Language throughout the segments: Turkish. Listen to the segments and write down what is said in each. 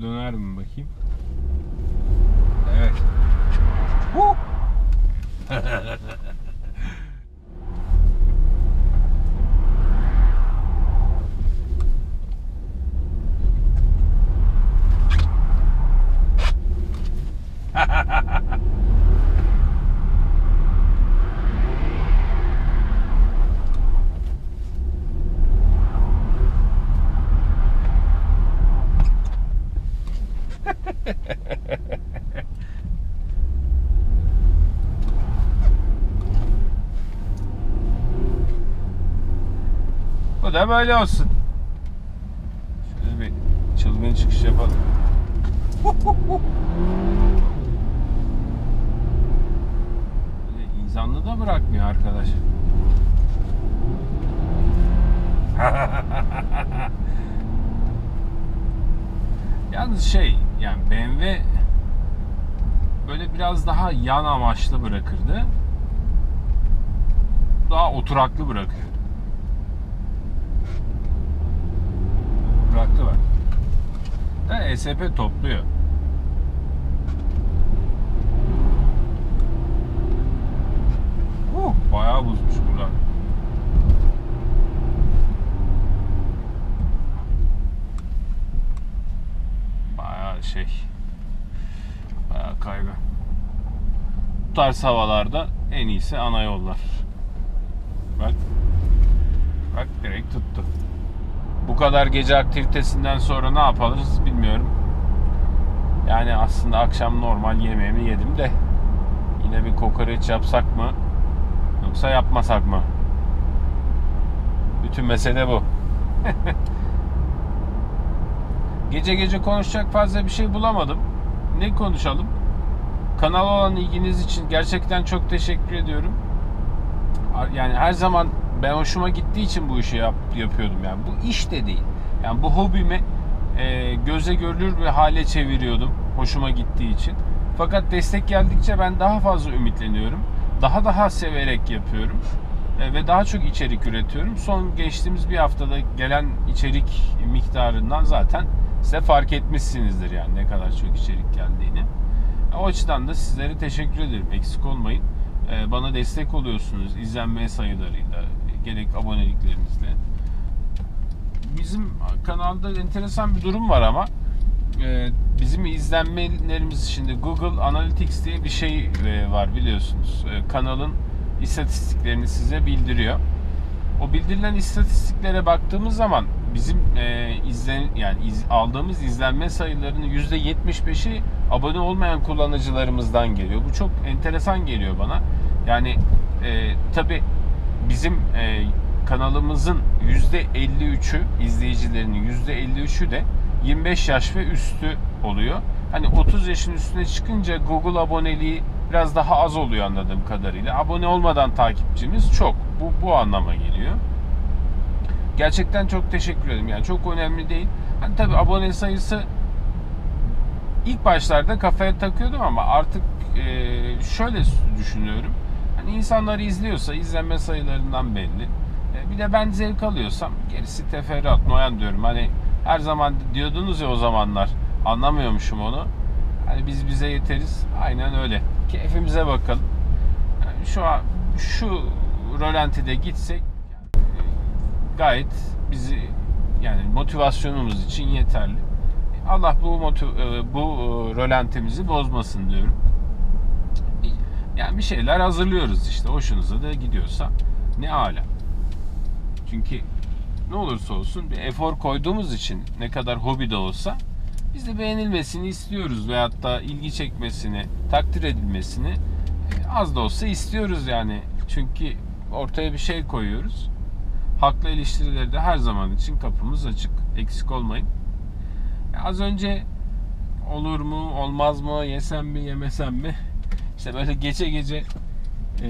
Döner mi bakayım? Bu da böyle olsun. Şöyle bir çılgın çıkış yapalım. Böyle izanlı da bırakmıyor arkadaş. Yalnız şey yani BMW böyle biraz daha yan amaçlı bırakırdı. Daha oturaklı bırakıyor. Bıraktı bak. Da ESP topluyor. Kaygan. Bu tarz havalarda en iyisi ana yollar. Bak. Bak direkt tuttu. Bu kadar gece aktivitesinden sonra ne yaparız bilmiyorum. Yani aslında akşam normal yemeğimi yedim de yine bir kokoreç yapsak mı yoksa yapmasak mı? Bütün mesele bu. gece gece konuşacak fazla bir şey bulamadım. Ne konuşalım? Kanala olan ilginiz için gerçekten çok teşekkür ediyorum. Yani her zaman ben hoşuma gittiği için bu işi yap, yapıyordum yani. Bu iş de değil. Yani bu hobimi e, göze görülür bir hale çeviriyordum. Hoşuma gittiği için. Fakat destek geldikçe ben daha fazla ümitleniyorum. Daha daha severek yapıyorum. E, ve daha çok içerik üretiyorum. Son geçtiğimiz bir haftada gelen içerik miktarından zaten size fark etmişsinizdir yani ne kadar çok içerik geldiğini. O açıdan da sizlere teşekkür ederim. Eksik olmayın. E, bana destek oluyorsunuz izlenme sayılarıyla, gerek aboneliklerinizle. Bizim kanalda enteresan bir durum var ama e, bizim izlenmelerimiz şimdi Google Analytics diye bir şey e, var biliyorsunuz. E, kanalın istatistiklerini size bildiriyor. O bildirilen istatistiklere baktığımız zaman bizim e, izlen yani iz, aldığımız izlenme sayılarının %75'i abone olmayan kullanıcılarımızdan geliyor. Bu çok enteresan geliyor bana. Yani e, tabi bizim e, kanalımızın %53'ü izleyicilerinin %53'ü de 25 yaş ve üstü oluyor. Hani 30 yaşın üstüne çıkınca Google aboneliği biraz daha az oluyor anladığım kadarıyla. Abone olmadan takipçimiz çok. Bu bu anlama geliyor. Gerçekten çok teşekkür ederim. Yani çok önemli değil. Hani tabii abone sayısı ilk başlarda kafaya takıyordum ama artık e, şöyle düşünüyorum. Hani insanları izliyorsa izlenme sayılarından belli. E, bir de ben zevk alıyorsam gerisi teferruat. Noyan diyorum. Hani her zaman diyordunuz ya o zamanlar anlamıyormuşum onu. Hani biz bize yeteriz. Aynen öyle. Keyfimize bakalım. Yani şu an şu rölantide gitsek gayet bizi yani motivasyonumuz için yeterli. Allah bu motiv bu rölantimizi bozmasın diyorum. Yani bir şeyler hazırlıyoruz işte. Hoşunuza da gidiyorsa ne ala. Çünkü ne olursa olsun bir efor koyduğumuz için ne kadar hobi de olsa biz de beğenilmesini istiyoruz veyahut da ilgi çekmesini, takdir edilmesini az da olsa istiyoruz yani. Çünkü ortaya bir şey koyuyoruz. Haklı eleştirileri de her zaman için kapımız açık. Eksik olmayın. Az önce olur mu, olmaz mı, yesem mi, yemesem mi? İşte böyle gece gece e,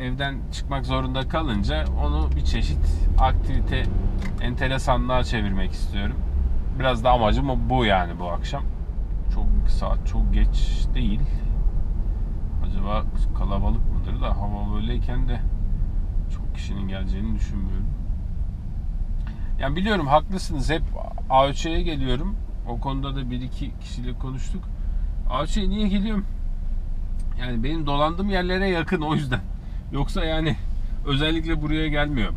evden çıkmak zorunda kalınca onu bir çeşit aktivite, enteresanlığa çevirmek istiyorum. Biraz da amacım bu yani bu akşam. Çok saat çok geç değil. Acaba kalabalık mıdır da hava böyleyken de çok kişinin geleceğini düşünmüyorum. Yani biliyorum haklısınız hep A3'e geliyorum. O konuda da bir iki kişiyle konuştuk. Avcıya niye geliyorum? Yani benim dolandığım yerlere yakın o yüzden. Yoksa yani özellikle buraya gelmiyorum.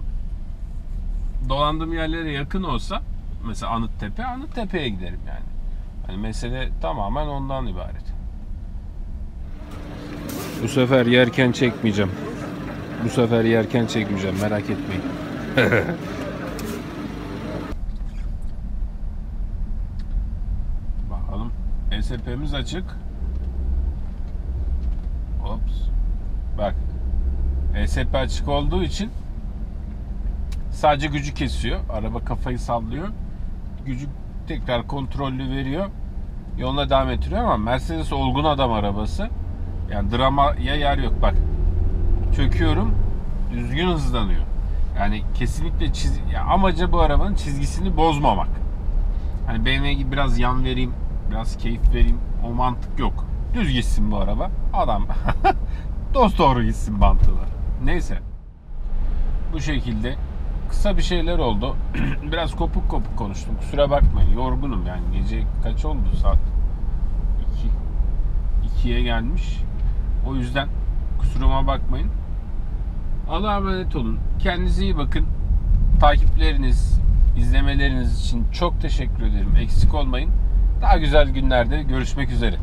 Dolandığım yerlere yakın olsa mesela Anıttepe, Anıttepe'ye giderim yani. Hani mesele tamamen ondan ibaret. Bu sefer yerken çekmeyeceğim. Bu sefer yerken çekmeyeceğim merak etmeyin. Bakalım. SP'miz açık. Ops. Bak. ESP açık olduğu için sadece gücü kesiyor. Araba kafayı sallıyor. Gücü tekrar kontrollü veriyor. Yoluna devam ettiriyor ama Mercedes olgun adam arabası. Yani dramaya yer yok bak. Çöküyorum. Düzgün hızlanıyor. Yani kesinlikle çiz ya amacı bu arabanın çizgisini bozmamak. Hani BMW gibi biraz yan vereyim, biraz keyif vereyim. O mantık yok. Düz gitsin bu araba. Adam dost doğru gitsin mantığı. Neyse. Bu şekilde kısa bir şeyler oldu. biraz kopuk kopuk konuştum. Kusura bakmayın. Yorgunum yani. Gece kaç oldu saat? 2. 2'ye gelmiş. O yüzden kusuruma bakmayın. Allah'a emanet olun. Kendinize iyi bakın. Takipleriniz, izlemeleriniz için çok teşekkür ederim. Eksik olmayın. Daha güzel günlerde görüşmek üzere.